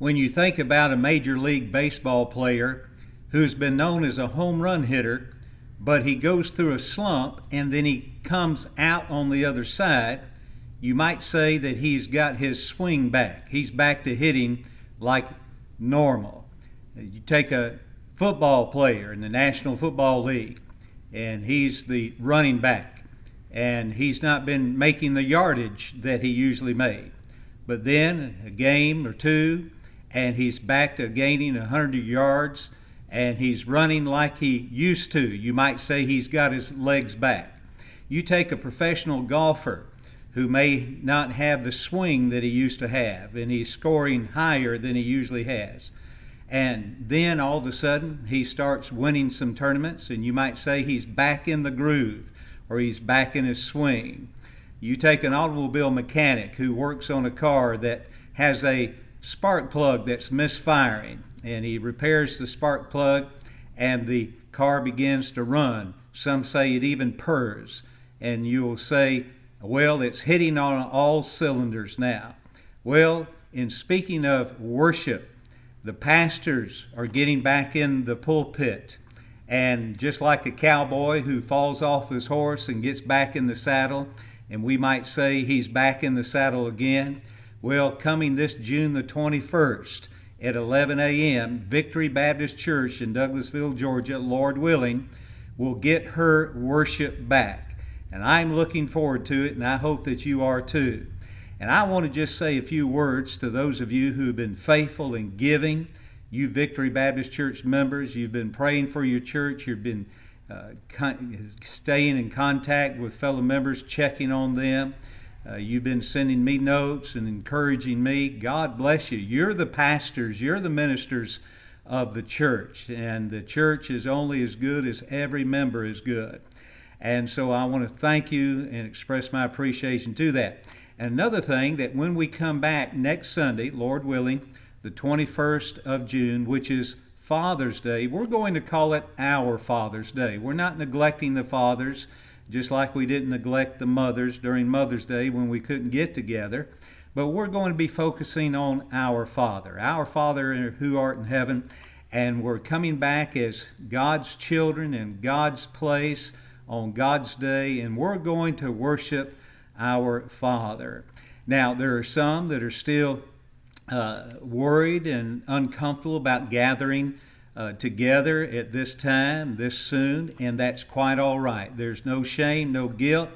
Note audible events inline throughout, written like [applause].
when you think about a Major League Baseball player who's been known as a home run hitter, but he goes through a slump and then he comes out on the other side, you might say that he's got his swing back. He's back to hitting like normal. You take a football player in the National Football League, and he's the running back, and he's not been making the yardage that he usually made. But then a game or two, and he's back to gaining 100 yards, and he's running like he used to. You might say he's got his legs back. You take a professional golfer who may not have the swing that he used to have, and he's scoring higher than he usually has. And then all of a sudden, he starts winning some tournaments, and you might say he's back in the groove or he's back in his swing. You take an automobile mechanic who works on a car that has a spark plug that's misfiring, and he repairs the spark plug, and the car begins to run. Some say it even purrs, and you'll say, well, it's hitting on all cylinders now. Well, in speaking of worship, the pastors are getting back in the pulpit. And just like a cowboy who falls off his horse and gets back in the saddle, and we might say he's back in the saddle again, well, coming this June the 21st at 11 a.m., Victory Baptist Church in Douglasville, Georgia, Lord willing, will get her worship back. And I'm looking forward to it, and I hope that you are too. And I want to just say a few words to those of you who have been faithful in giving. You Victory Baptist Church members, you've been praying for your church, you've been uh, staying in contact with fellow members, checking on them. Uh, you've been sending me notes and encouraging me. God bless you. You're the pastors, you're the ministers of the church, and the church is only as good as every member is good. And so I want to thank you and express my appreciation to that. And another thing that when we come back next Sunday, Lord willing, the 21st of June, which is Father's Day, we're going to call it our Father's Day. We're not neglecting the fathers, just like we didn't neglect the mothers during Mother's Day when we couldn't get together. But we're going to be focusing on our Father, our Father who art in heaven. And we're coming back as God's children in God's place on God's day, and we're going to worship our Father. Now, there are some that are still uh, worried and uncomfortable about gathering uh, together at this time, this soon, and that's quite all right. There's no shame, no guilt.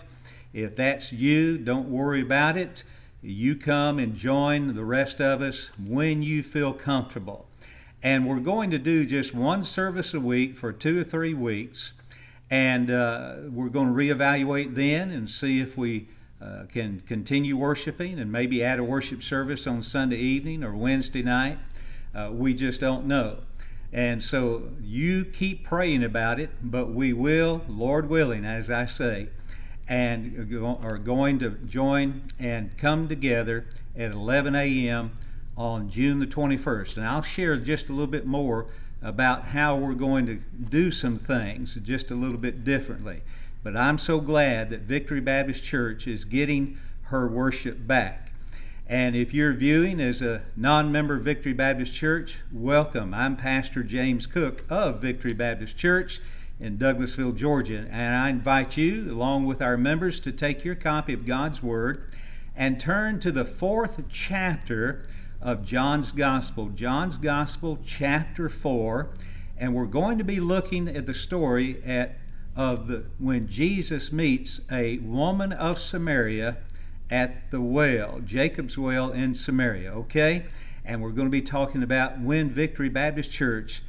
If that's you, don't worry about it. You come and join the rest of us when you feel comfortable. And we're going to do just one service a week for two or three weeks. And uh, we're going to reevaluate then and see if we uh, can continue worshiping and maybe add a worship service on Sunday evening or Wednesday night. Uh, we just don't know. And so you keep praying about it, but we will, Lord willing, as I say, and are going to join and come together at 11 a.m. on June the 21st. And I'll share just a little bit more about how we're going to do some things just a little bit differently. But I'm so glad that Victory Baptist Church is getting her worship back. And if you're viewing as a non member of Victory Baptist Church, welcome. I'm Pastor James Cook of Victory Baptist Church in Douglasville, Georgia. And I invite you, along with our members, to take your copy of God's Word and turn to the fourth chapter of John's Gospel, John's Gospel, chapter 4, and we're going to be looking at the story at of the when Jesus meets a woman of Samaria at the well, Jacob's well in Samaria, okay? And we're going to be talking about when Victory Baptist Church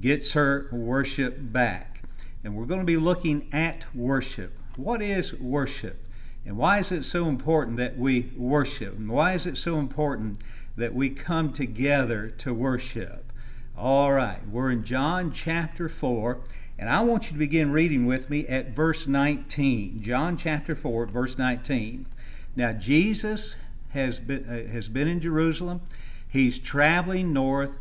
gets her worship back. And we're going to be looking at worship. What is worship? And why is it so important that we worship? And why is it so important that we come together to worship. All right, we're in John chapter 4, and I want you to begin reading with me at verse 19. John chapter 4, verse 19. Now, Jesus has been, uh, has been in Jerusalem, he's traveling north,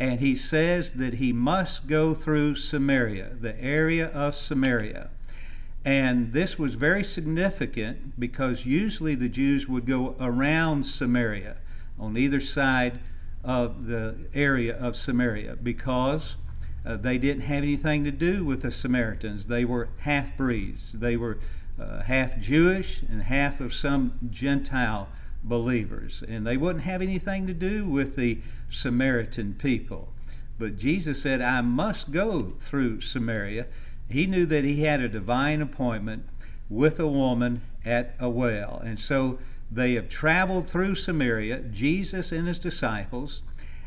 and he says that he must go through Samaria, the area of Samaria. And this was very significant because usually the Jews would go around Samaria on either side of the area of Samaria because uh, they didn't have anything to do with the Samaritans. They were half breeds. They were uh, half Jewish and half of some Gentile believers. And they wouldn't have anything to do with the Samaritan people. But Jesus said, I must go through Samaria. He knew that he had a divine appointment with a woman at a well. And so they have traveled through Samaria, Jesus and his disciples.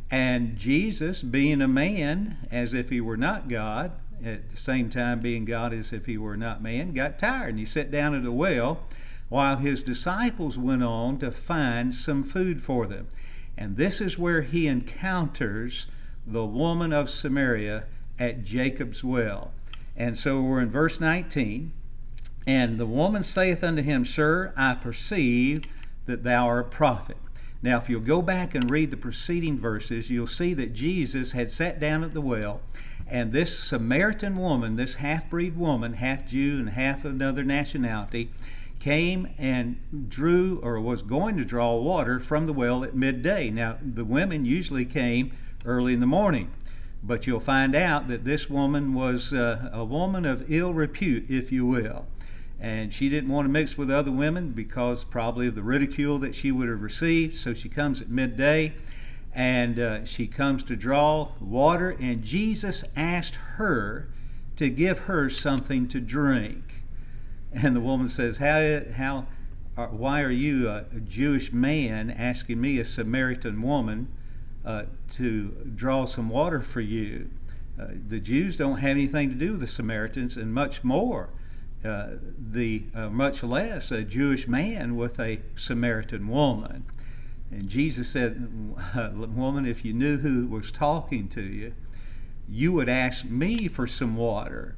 And Jesus, being a man, as if he were not God, at the same time being God as if he were not man, got tired and he sat down at a well while his disciples went on to find some food for them. And this is where he encounters the woman of Samaria at Jacob's well. And so we're in verse 19. And the woman saith unto him, Sir, I perceive that thou art a prophet. Now, if you'll go back and read the preceding verses, you'll see that Jesus had sat down at the well, and this Samaritan woman, this half breed woman, half Jew and half another nationality, came and drew or was going to draw water from the well at midday. Now, the women usually came early in the morning, but you'll find out that this woman was uh, a woman of ill repute, if you will. And she didn't want to mix with other women because probably of the ridicule that she would have received. So she comes at midday and uh, she comes to draw water, and Jesus asked her to give her something to drink. And the woman says, How, how, uh, why are you, a, Jewish man, asking me, a Samaritan woman, uh, to draw some water for you? Uh, the Jews don't have anything to do with the Samaritans, and much more, uh, the uh, much less a Jewish man with a Samaritan woman. And Jesus said, [laughs] Woman, if you knew who was talking to you, you would ask me for some water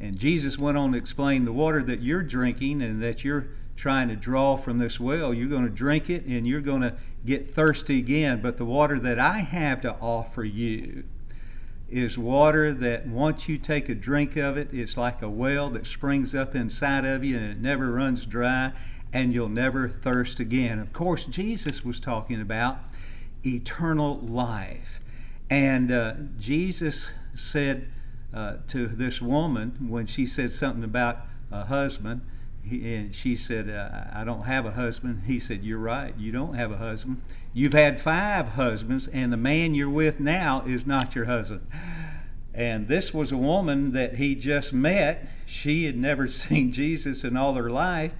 and Jesus went on to explain the water that you're drinking and that you're trying to draw from this well, you're going to drink it and you're going to get thirsty again. But the water that I have to offer you is water that once you take a drink of it, it's like a well that springs up inside of you and it never runs dry and you'll never thirst again. Of course, Jesus was talking about eternal life. And uh, Jesus said, uh, to this woman when she said something about a husband. He, and she said, uh, I don't have a husband. He said, You're right. You don't have a husband. You've had five husbands, and the man you're with now is not your husband. And this was a woman that he just met. She had never [laughs] seen Jesus in all her life,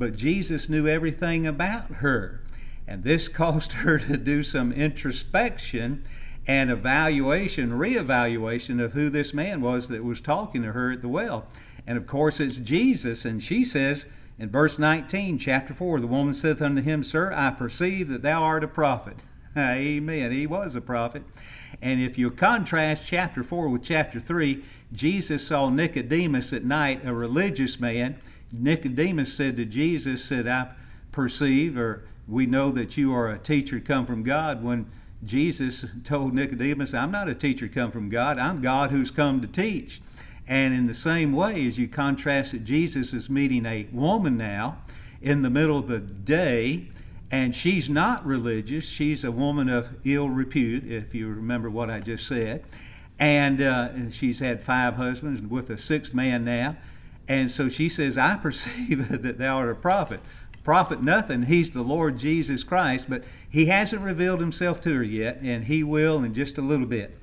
but Jesus knew everything about her. And this [laughs] caused her to do some introspection and evaluation, reevaluation of who this man was that was talking to her at the well. And of course, it's Jesus. And she says in verse 19, chapter 4, the woman saith unto him, Sir, I perceive that thou art a prophet. [laughs] Amen. He was a prophet. And if you contrast chapter 4 with chapter 3, Jesus saw Nicodemus at night, a religious man. Nicodemus said to Jesus, said, I perceive, or we know that you are a teacher come from God. When Jesus told Nicodemus, I'm not a teacher come from God, I'm God who's come to teach. And in the same way, as you contrast that Jesus is meeting a woman now in the middle of the day, and she's not religious, she's a woman of ill repute, if you remember what I just said. And uh, she's had five husbands and with a sixth man now. And so she says, I perceive [laughs] that thou art a prophet prophet nothing. He's the Lord Jesus Christ, but he hasn't revealed himself to her yet, and he will in just a little bit.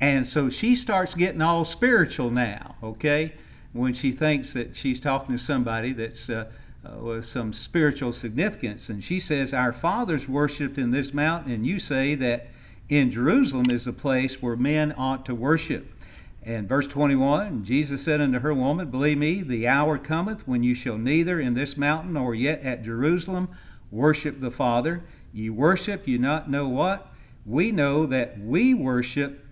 And so she starts getting all spiritual now, okay? When she thinks that she's talking to somebody that's uh, uh, with some spiritual significance. And she says, Our fathers worshiped in this mountain, and you say that in Jerusalem is the place where men ought to worship. And verse 21 Jesus said unto her, Woman, believe me, the hour cometh when you shall neither in this mountain nor yet at Jerusalem worship the Father. Ye worship, you not know what? We know that we worship,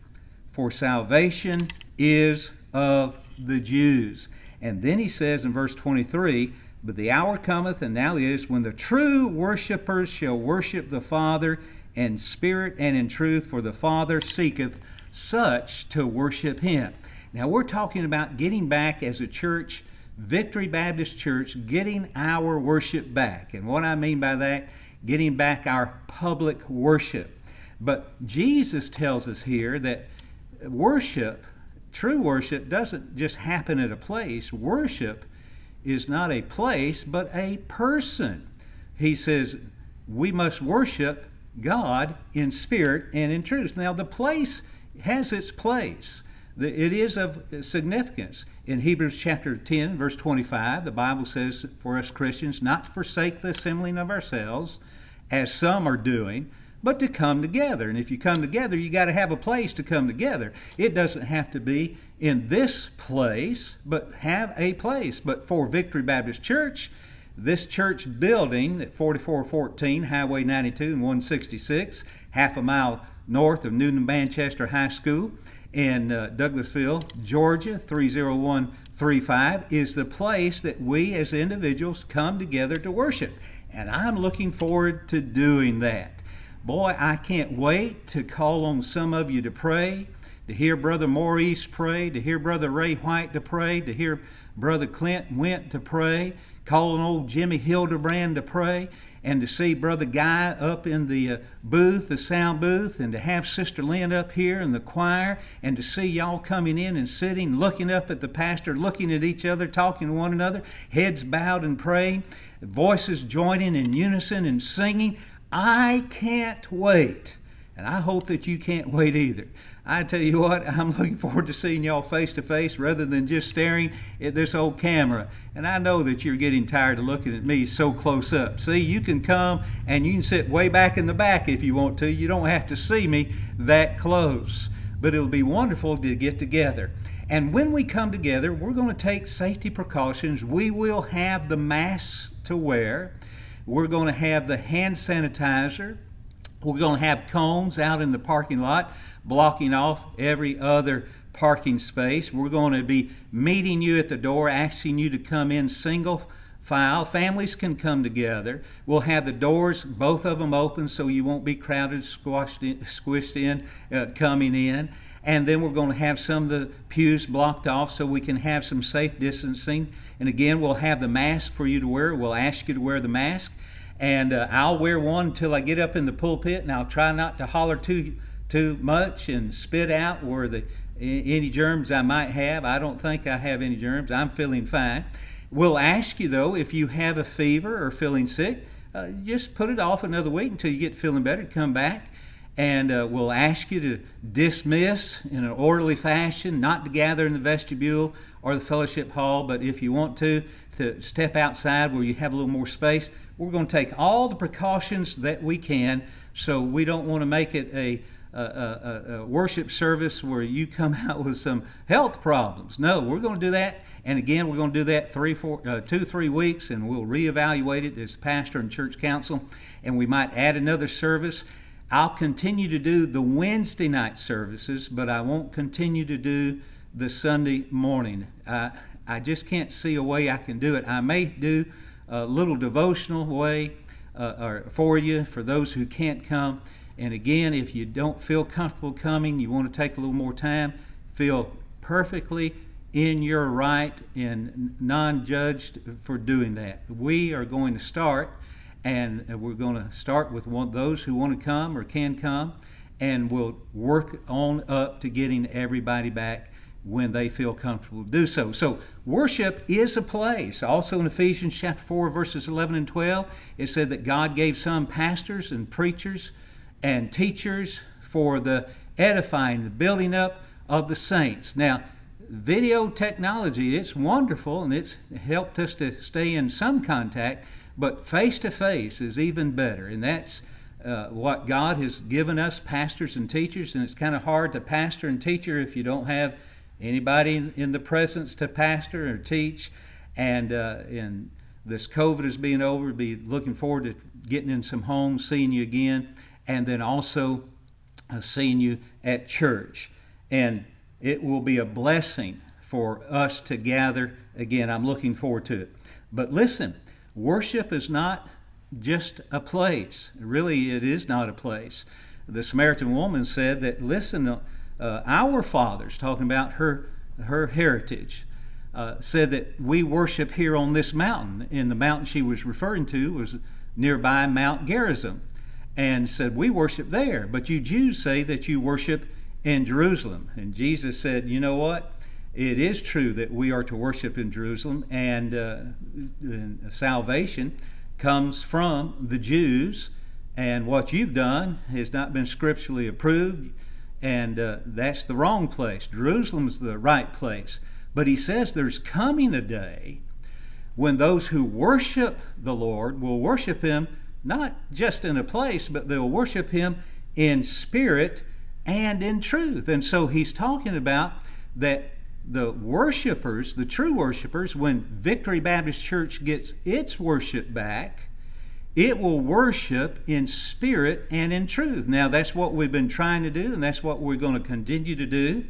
for salvation is of the Jews. And then he says in verse 23 But the hour cometh, and now is, when the true worshippers shall worship the Father in spirit and in truth, for the Father seeketh such to worship Him. Now, we're talking about getting back as a church, Victory Baptist Church, getting our worship back. And what I mean by that, getting back our public worship. But Jesus tells us here that worship, true worship, doesn't just happen at a place. Worship is not a place, but a person. He says we must worship God in spirit and in truth. Now, the place has its place. It is of significance. In Hebrews chapter 10, verse 25, the Bible says for us Christians not to forsake the assembling of ourselves, as some are doing, but to come together. And if you come together, you got to have a place to come together. It doesn't have to be in this place, but have a place. But for Victory Baptist Church, this church building at 4414 Highway 92 and 166, half a mile north of Newton Manchester High School in uh, Douglasville, Georgia 30135, is the place that we as individuals come together to worship. And I'm looking forward to doing that. Boy, I can't wait to call on some of you to pray, to hear Brother Maurice pray, to hear Brother Ray White to pray, to hear Brother Clint Went to pray, call calling old Jimmy Hildebrand to pray, and to see Brother Guy up in the uh, booth, the sound booth, and to have Sister Lynn up here in the choir, and to see y'all coming in and sitting, looking up at the pastor, looking at each other, talking to one another, heads bowed and praying, voices joining in unison and singing. I can't wait. And I hope that you can't wait either. I tell you what, [laughs] I'm looking forward to seeing y'all face to face rather than just staring at this old camera. And I know that you're getting tired of looking at me so close up. See, you can come and you can sit way back in the back if you want to. You don't have to see me that close. But it'll be wonderful to get together. And when we come together, we're going to take safety precautions. We will have the masks to wear. We're going to have the hand sanitizer. We're going to have cones out in the parking lot blocking off every other parking space. We're going to be meeting you at the door, asking you to come in single file. Families can come together. We'll have the doors, both of them open, so you won't be crowded, squashed in, squished in, uh, coming in. And then we're going to have some of the pews blocked off so we can have some safe distancing. And again, we'll have the mask for you to wear. We'll ask you to wear the mask. And uh, I'll wear one until I get up in the pulpit, and I'll try not to holler too too much and spit out where the any germs I might have. I don't think I have any germs. I'm feeling fine. We'll ask you though if you have a fever or feeling sick, uh, just put it off another week until you get feeling better. Come back, and uh, we'll ask you to dismiss in an orderly fashion, not to gather in the vestibule or the fellowship hall, but if you want to, to step outside where you have a little more space. We're going to take all the precautions that we can, so we don't want to make it a a, a, a, worship service where you come [laughs] out with some health problems. No, we're going to do that. And again, we're going to do that three, four, uh, two, three weeks, and we'll reevaluate it as pastor and church council. And we might add another service. I'll continue to do the Wednesday night services, but I won't continue to do the Sunday morning. I, I just can't see a way I can do it. I may do a little devotional way uh, or for you for those who can't come. And again, if you don't feel comfortable coming, you want to take a little more time, feel perfectly in your right and non judged for doing that. We are going to start, and we're going to start with one, those who want to come or can come, and we'll work on up to getting everybody back when they feel comfortable to do so. So, worship is a place. Also, in Ephesians chapter 4, verses 11 and 12, it said that God gave some pastors and preachers and teachers for the edifying, the building up of the saints. Now, video technology, it's wonderful and it's helped us to stay in some contact, but face to face is even better. And that's uh, what God has given us, pastors and teachers. And it's kind of hard to pastor and teacher if you don't have anybody in the presence to pastor or teach. And, uh, this COVID is being over, be looking forward to getting in some homes, seeing you again and then also uh, seeing you at church. And it will be a blessing for us to gather again. I'm looking forward to it. But listen, worship is not just a place. Really, it is not a place. The Samaritan woman said that, listen, uh, our fathers, talking about her, her heritage, uh, said that we worship here on this mountain. And the mountain she was referring to was nearby Mount Gerizim. and said, We worship there, but you Jews say that you worship in Jerusalem. And Jesus said, You know what? It is true that we are to worship in Jerusalem, and uh, salvation comes from the Jews. And what you've done has not been scripturally approved, and uh, that's the wrong place. Jerusalem's the right place. But he says there's coming a day when those who worship the Lord will worship him not just in a place, but they'll worship him in spirit and in truth. And so he's talking about that the worshipers, the true worshipers, when Victory Baptist Church gets its worship back, it will worship in spirit and in truth. Now, that's what we've been trying to do, and that's what we're going to continue to do.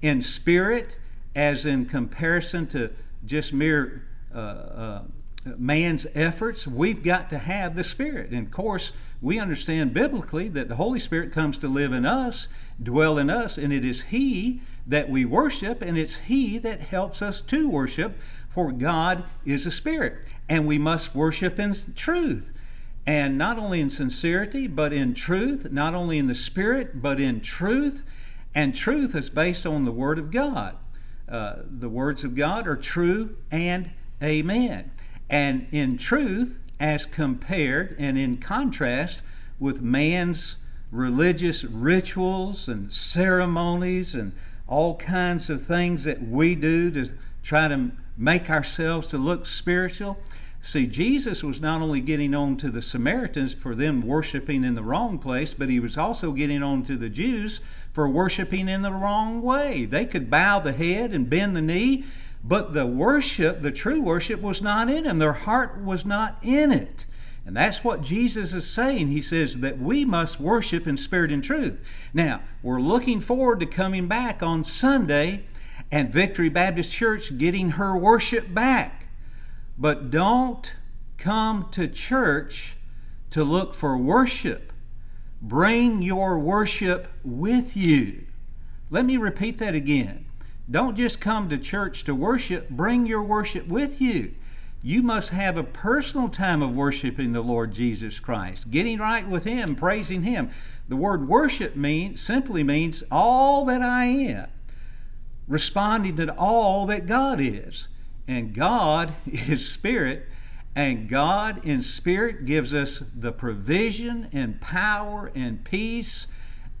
In spirit, as in comparison to just mere uh, uh, man's efforts, we've got to have the Spirit. And of course, we understand biblically that the Holy Spirit comes to live in us, dwell in us, and it is He that we worship, and it's He that helps us to worship, for God is a Spirit. And we must worship in truth. And not only in sincerity, but in truth, not only in the Spirit, but in truth. And truth is based on the Word of God. Uh, the words of God are true and amen and in truth as compared and in contrast with man's religious rituals and ceremonies and all kinds of things that we do to try to make ourselves to look spiritual. See, Jesus was not only getting on to the Samaritans for them worshiping in the wrong place, but he was also getting on to the Jews for worshiping in the wrong way. They could bow the head and bend the knee, but the worship, the true worship, was not in them. Their heart was not in it. And that's what Jesus is saying. He says that we must worship in spirit and truth. Now, we're looking forward to coming back on Sunday and Victory Baptist Church getting her worship back. But don't come to church to look for worship. Bring your worship with you. Let me repeat that again. Don't just come to church to worship, bring your worship with you. You must have a personal time of worshiping the Lord Jesus Christ, getting right with Him, praising Him. The word worship means simply means all that I am, responding to all that God is. And God [laughs] is spirit, and God in spirit gives us the provision and power and peace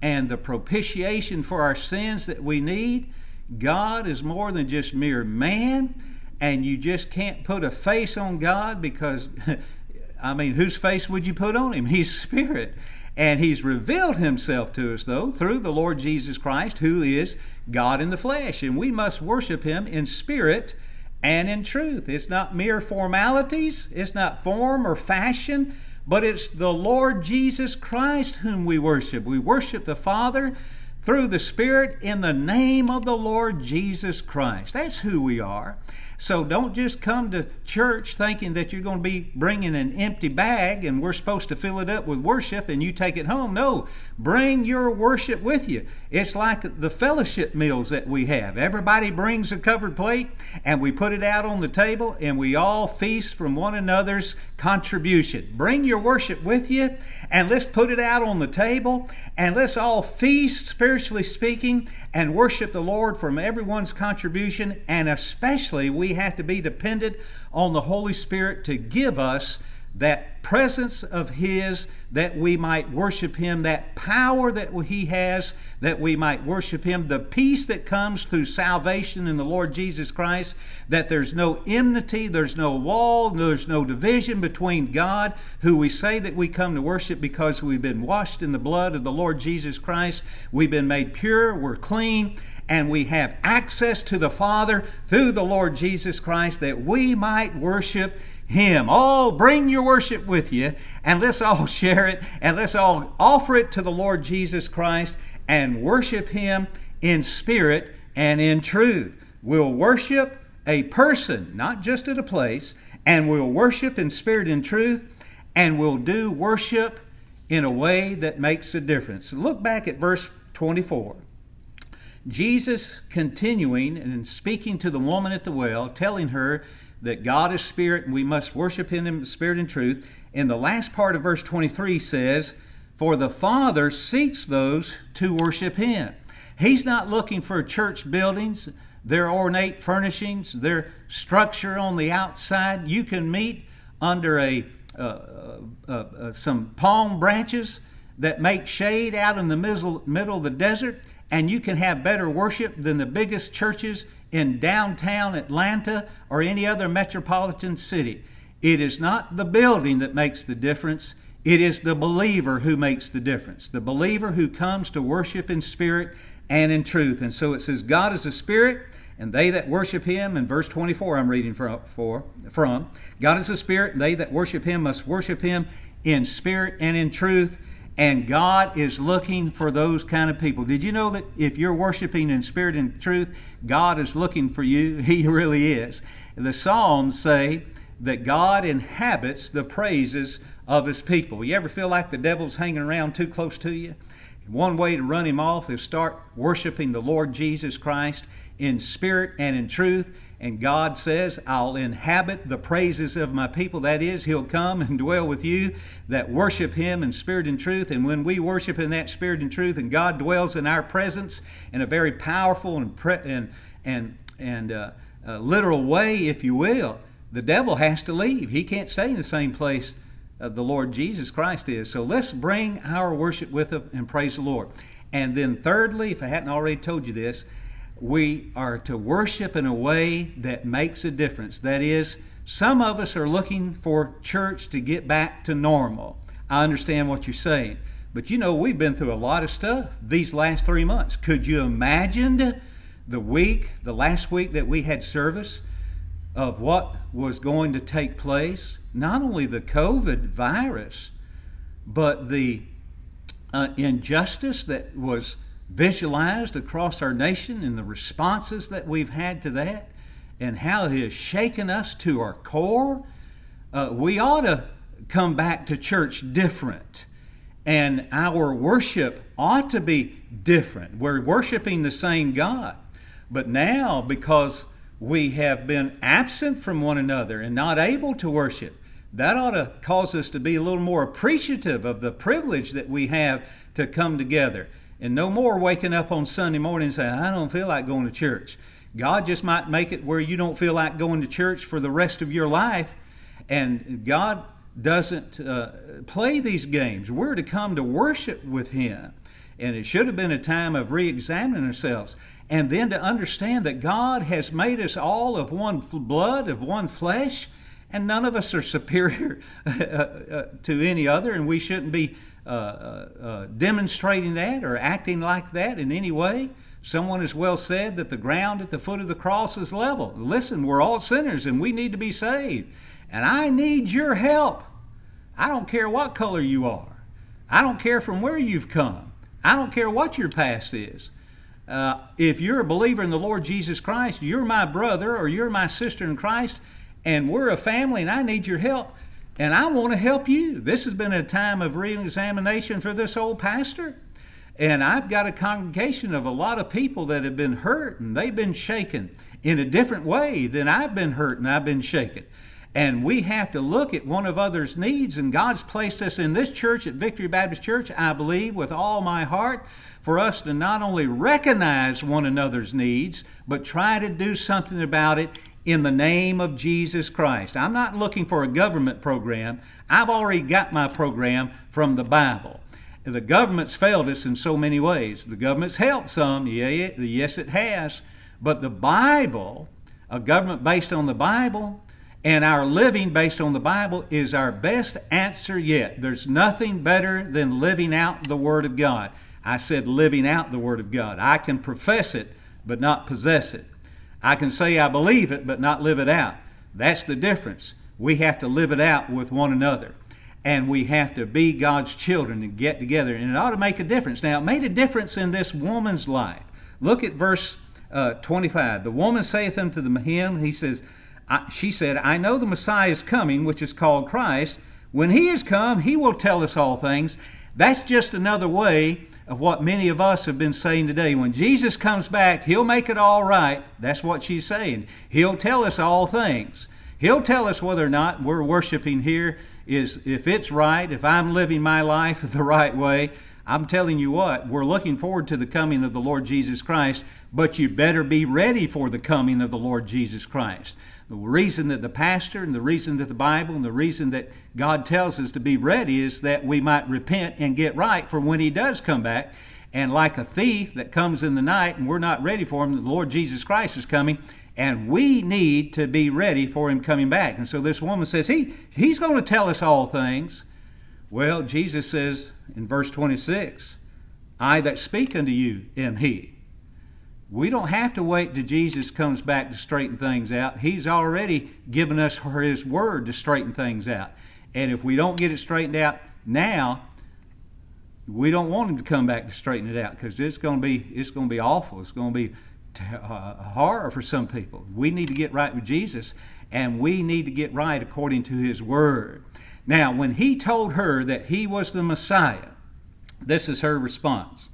and the propitiation for our sins that we need. God is more than just mere man, and you just can't put a face on God because, [laughs] I mean, whose face would you put on him? [laughs] He's spirit. And he's revealed himself to us, though, through the Lord Jesus Christ, who is God in the flesh. And we must worship him in spirit and in truth. It's not mere formalities, it's not form or fashion, but it's the Lord Jesus Christ whom we worship. We worship the Father through the Spirit in the name of the Lord Jesus Christ. That's who we are. So don't just come to church thinking that you're going to be bringing an empty bag and we're supposed to fill it up with worship and you take it home. No, bring your worship with you. It's like the fellowship meals that we have. Everybody brings a covered plate and we put it out on the table and we all feast from one another's contribution. Bring your worship with you and let's put it out on the table and let's all feast, spiritually speaking, and worship the Lord from everyone's contribution. And especially, we have to be dependent on the Holy Spirit to give us that presence of His that we might worship Him, that power that He has that we might worship Him, the peace that comes through salvation in the Lord Jesus Christ, that there's no enmity, there's no wall, there's no division between God, who we say that we come to worship because we've been washed in the blood of the Lord Jesus Christ, we've been made pure, we're clean, and we have access to the Father through the Lord Jesus Christ that we might worship him. Oh, bring your worship with you and let's all [laughs] share it and let's all offer it to the Lord Jesus Christ and worship Him in spirit and in truth. We'll worship a person, not just at a place, and we'll worship in spirit and truth, and we'll do worship in a way that makes a difference. Look back at verse 24. Jesus continuing and speaking to the woman at the well, telling her that God is spirit and we must worship him in spirit and truth. In the last part of verse 23 says, For the Father seeks those to worship Him. He's not looking for church buildings, their ornate furnishings, their structure on the outside. You can meet under a uh, uh, uh some palm branches that make shade out in the middle, middle of the desert, and you can have better worship than the biggest churches in downtown Atlanta or any other metropolitan city. It is not the building that makes the difference. It is the believer who makes the difference. The believer who comes to worship in spirit and in truth. And so it says, God is a spirit, and they that worship him, in verse 24 I'm reading from, for, from God is a spirit, and they that worship him must worship him in spirit and in truth. And God is looking for those kind of people. Did you know that if you're worshiping in spirit and truth, God is looking for you? [laughs] He really is. The Psalms say that God inhabits the praises of his people. You ever feel like the devil's hanging around too close to you? One way to run him off is start worshiping the Lord Jesus Christ in spirit and in truth. And God says, I'll inhabit the praises of my people. That is, He'll come and dwell with you that worship Him in spirit and truth. And when we worship in that spirit and truth, and God dwells in our presence in a very powerful and, and, and, and uh, uh, literal way, if you will, the devil has to leave. He can't stay in the same place uh, the Lord Jesus Christ is. So let's bring our worship with Him and praise the Lord. And then, thirdly, if I hadn't already told you this, we are to worship in a way that makes a difference. That is, some of us are looking for church to get back to normal. I understand what you're saying. But you know, we've been through a lot of stuff these last three months. Could you imagine the week, the last week that we had service? of what was going to take place, not only the COVID virus, but the uh, injustice that was visualized across our nation and the responses that we've had to that, and how it has shaken us to our core. Uh, we ought to come back to church different, and our worship ought to be different. We're worshiping the same God, but now because we have been absent from one another and not able to worship. That ought to cause us to be a little more appreciative of the privilege that we have to come together. And no more waking up on Sunday morning and saying, I don't feel like going to church. God just might make it where you don't feel like going to church for the rest of your life. And God doesn't uh, play these games. We're to come to worship with Him. And it should have been a time of re examining ourselves and then to understand that God has made us all of one blood, of one flesh, and none of us are superior [laughs] uh, uh, to any other, and we shouldn't be uh, uh, uh, demonstrating that or acting like that in any way. Someone has well said that the ground at the foot of the cross is level. Listen, we're all sinners and we need to be saved. And I need your help. I don't care what color you are. I don't care from where you've come. I don't care what your past is. Uh, if you're a believer in the Lord Jesus Christ, you're my brother or you're my sister in Christ, and we're a family and I need your help, and I want to help you. This has been a time of re examination for this old pastor. And I've got a congregation of a lot of people that have been hurt and they've been shaken in a different way than I've been hurt and I've been shaken. And we have to look at one of others' needs. And God's placed us in this church at Victory Baptist Church, I believe, with all my heart, for us to not only recognize one another's needs, but try to do something about it in the name of Jesus Christ. I'm not looking for a government program. I've already got my program from the Bible. The government's failed us in so many ways. The government's helped some, yeah, yes, it has. But the Bible, a government based on the Bible, and our living based on the Bible is our best answer yet. There's nothing better than living out the Word of God. I said living out the Word of God. I can profess it, but not possess it. I can say I believe it, but not live it out. That's the difference. We have to live it out with one another. And we have to be God's children and get together. And it ought to make a difference. Now, it made a difference in this woman's life. Look at verse uh, 25. The woman saith unto the him, he says, she said, I know the Messiah is coming, which is called Christ. When he is come, he will tell us all things. That's just another way of what many of us have been saying today. When Jesus comes back, He'll make it all right. That's what she's saying. He'll tell us all things. He'll tell us whether or not we're worshiping here is if it's right, if I'm living my life [laughs] the right way, I'm telling you what, we're looking forward to the coming of the Lord Jesus Christ, but you better be ready for the coming of the Lord Jesus Christ. The reason that the pastor and the reason that the Bible and the reason that God tells us to be ready is that we might repent and get right for when He does come back. And like a thief that comes in the night and we're not ready for him, the Lord Jesus Christ is coming, and we need to be ready for him coming back. And so this woman says, he, He's going to tell us all things. Well, Jesus says in verse 26, I that speak unto you am He. We don't have to wait till Jesus comes back to straighten things out. He's already given us His Word to straighten things out. And if we don't get it straightened out now, we don't want Him to come back to straighten it out because it's going to be it's going to be awful. It's going to be uh, horror for some people. We need to get right with Jesus, and we need to get right according to His Word. Now, when He told her that He was the Messiah, this is her response.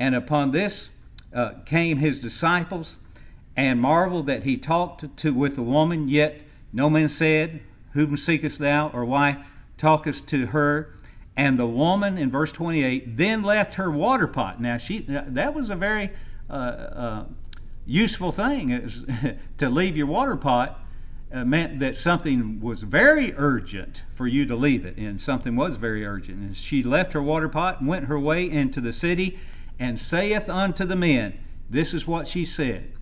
And upon this uh, came his disciples and marveled that he talked to, with the woman, yet no man said, Whom seekest thou, or why talkest to her? And the woman in verse 28 then left her water pot. Now, she that was a very uh, uh, useful thing [laughs] to leave your water pot. Uh, meant that something was very urgent for you to leave it, and something was very urgent. And she left her water pot and went her way into the city and saith unto the men, This is what she said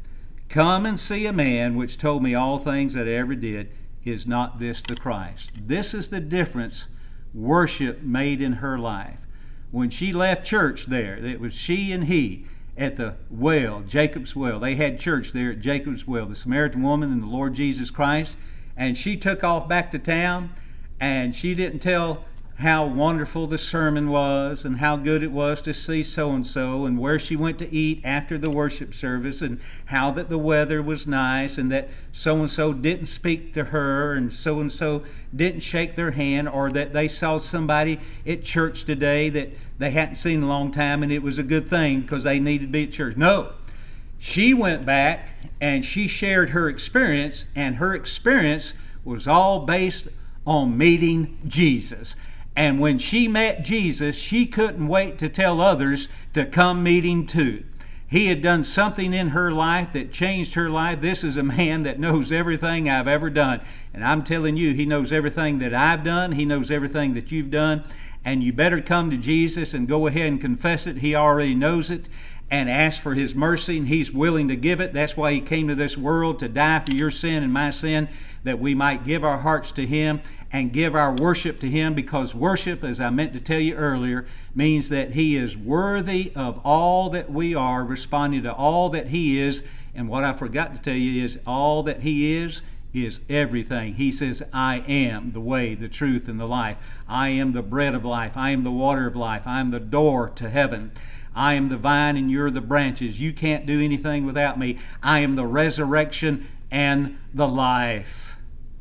Come and see a man which told me all things that I ever did. Is not this the Christ? This is the difference worship made in her life. When she left church there, it was she and he at the well, Jacob's well. They had church there at Jacob's well, the Samaritan woman and the Lord Jesus Christ. And she took off back to town and she didn't tell how wonderful the sermon was and how good it was to see so and so and where she went to eat after the worship service and how that the weather was nice and that so and so didn't speak to her and so and so didn't shake their hand or that they saw somebody at church today that they hadn't seen in a long time and it was a good thing because they needed to be at church. No. She went back and she shared her experience and her experience was all based on meeting Jesus. And when she met Jesus, she couldn't wait to tell others to come meet him too. He had done something in her life that changed her life. This is a man that knows everything I've ever done. And I'm telling you, he knows everything that I've done. He knows everything that you've done. And you better come to Jesus and go ahead and confess it. He already knows it and ask for his mercy, and he's willing to give it. That's why he came to this world to die for your sin and my sin, that we might give our hearts to him and give our worship to Him because worship, as I meant to tell you earlier, means that He is worthy of all that we are, responding to all that He is. And what I forgot to tell you is all that He is is everything. He says, I am the way, the truth, and the life. I am the bread of life. I am the water of life. I am the door to heaven. I am the vine and you're the branches. You can't do anything without me. I am the resurrection and the life.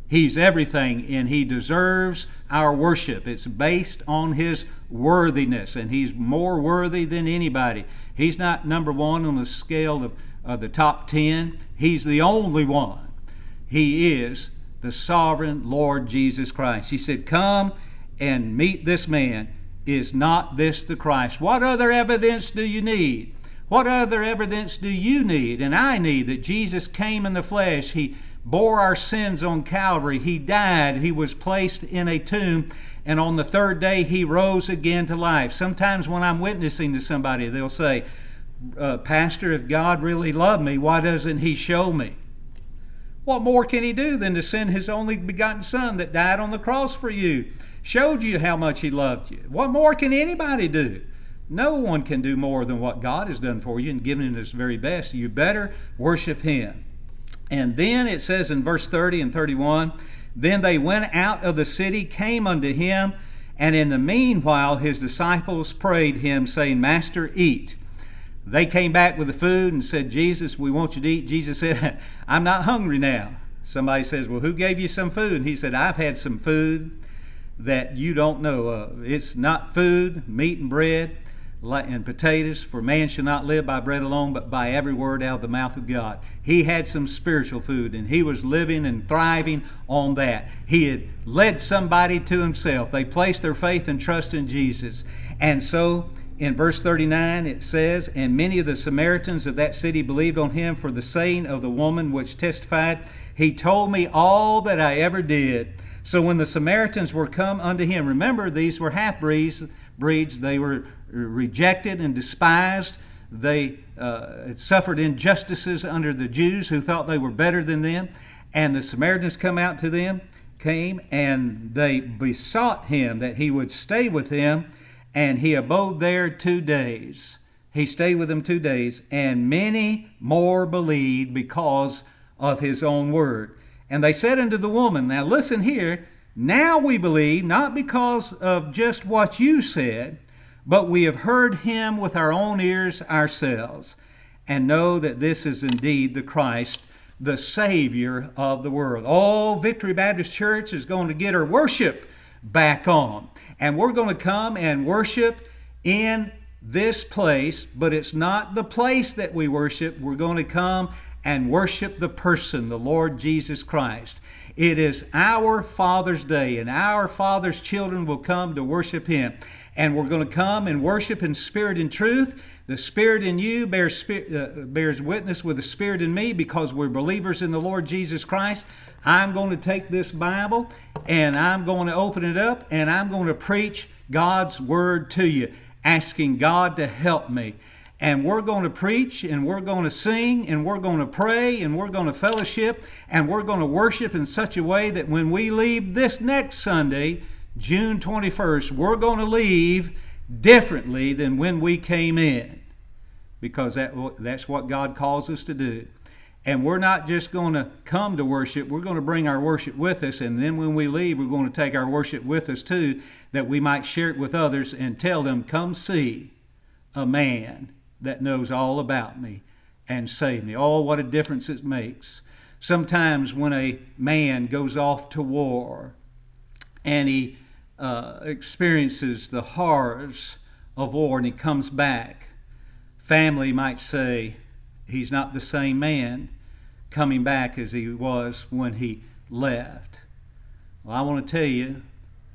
He's everything and he deserves our worship. It's based on his worthiness and he's more worthy than anybody. He's not number one on the scale of uh, the top ten. He's the only one. He is the sovereign Lord Jesus Christ. He said, Come and meet this man. Is not this the Christ? What other evidence do you need? What other evidence do you need and I need that Jesus came in the flesh? He bore our sins on Calvary. He died. He was placed in a tomb. And on the third day, he rose again to life. Sometimes when I'm witnessing to somebody, they'll say, uh, Pastor, if God really loved me, why doesn't he show me? What more can he do than to send his only begotten Son that died on the cross for you, showed you how much he loved you? What more can anybody do? No one can do more than what God has done for you and given his very best. You better worship him. And then it says in verse 30 and 31 Then they went out of the city, came unto him, and in the meanwhile his disciples prayed him, saying, Master, eat. They came back with the food and said, Jesus, we want you to eat. Jesus said, I'm not hungry now. Somebody says, Well, who gave you some food? And he said, I've had some food that you don't know of. It's not food, meat and bread, and potatoes, for man shall not live by bread alone, but by every word out of the mouth of God. He had some spiritual food, and he was living and thriving on that. He had led somebody to himself. They placed their faith and trust in Jesus. And so, in verse 39, it says, And many of the Samaritans of that city believed on him for the saying of the woman which testified, He told me all that I ever did. So when the Samaritans were come unto him, remember these were half breeds, breeds, they were rejected and despised. They uh, suffered injustices under the Jews who thought they were better than them. And the Samaritans come out to them, came, and they besought him that he would stay with them. And he abode there two days. He stayed with them two days, and many more believed because of his own word. And they said unto the woman, Now listen here, now we believe, not because of just what you said, but we have heard him with our own ears ourselves, and know that this is indeed the Christ, the Savior of the world. Oh, Victory Baptist Church is going to get her worship back on. And we're going to come and worship in this place, but it's not the place that we worship. We're going to come and worship the person, the Lord Jesus Christ. It is our Father's Day, and our Father's children will come to worship Him. And we're going to come and worship in spirit and truth. The Spirit in you bears, uh, bears witness with the Spirit in me because we're believers in the Lord Jesus Christ. I'm going to take this Bible and I'm going to open it up and I'm going to preach God's Word to you, asking God to help me and we're going to preach and we're going to sing and we're going to pray and we're going to fellowship and we're going to worship in such a way that when we leave this next Sunday, June 21st, we're going to leave differently than when we came in because that, that's what God calls us to do. And we're not just going to come to worship, we're going to bring our worship with us. And then when we leave, we're going to take our worship with us too, that we might share it with others and tell them, come see a man that knows all about me and save me. Oh, what a difference it makes. Sometimes when a man goes off to war and he uh, experiences the horrors of war and he comes back, family might say he's not the same man coming back as he was when he left. Well, I want to tell you,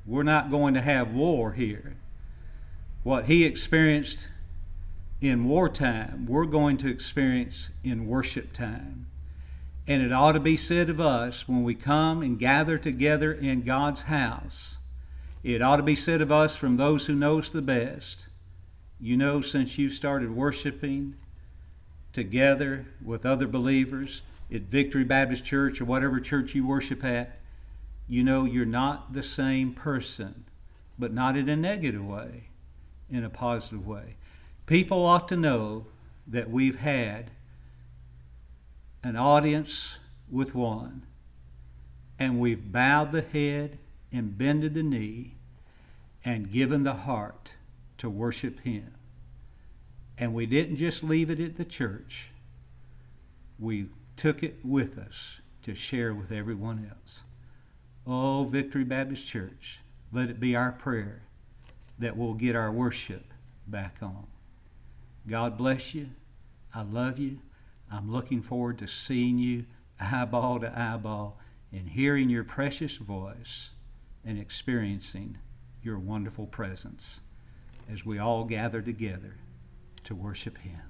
we're not going to have war here. What he experienced in wartime, we're going to experience in worship time. And it ought to be said of us when we come and gather together in God's house, it ought to be said of us from those who know us the best. You know, since you started worshiping together with other believers at Victory Baptist Church or whatever church you worship at, you know you're not the same person, but not in a negative way, in a positive way. People ought to know that we've had an audience with one, and we've bowed the head and bended the knee and given the heart to worship Him. And we didn't just leave it at the church, we took it with us to share with everyone else. Oh, Victory Baptist Church, let it be our prayer that we'll get our worship back on. God bless you. I love you. I'm looking forward to seeing you eyeball to eyeball and hearing your precious voice and experiencing your wonderful presence as we all gather together to worship Him.